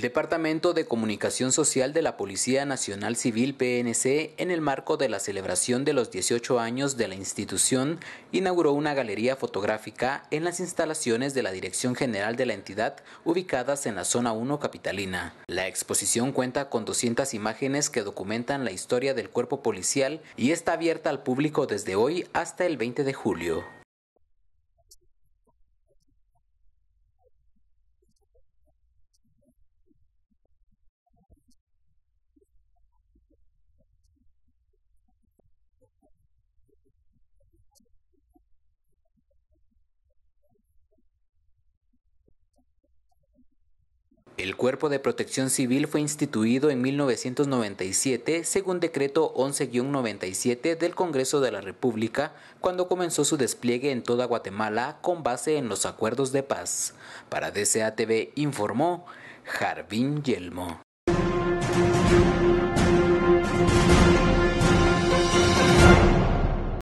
El Departamento de Comunicación Social de la Policía Nacional Civil PNC, en el marco de la celebración de los 18 años de la institución, inauguró una galería fotográfica en las instalaciones de la Dirección General de la entidad, ubicadas en la Zona 1 Capitalina. La exposición cuenta con 200 imágenes que documentan la historia del cuerpo policial y está abierta al público desde hoy hasta el 20 de julio. El Cuerpo de Protección Civil fue instituido en 1997 según decreto 11-97 del Congreso de la República cuando comenzó su despliegue en toda Guatemala con base en los acuerdos de paz. Para DCATV informó Jardín Yelmo.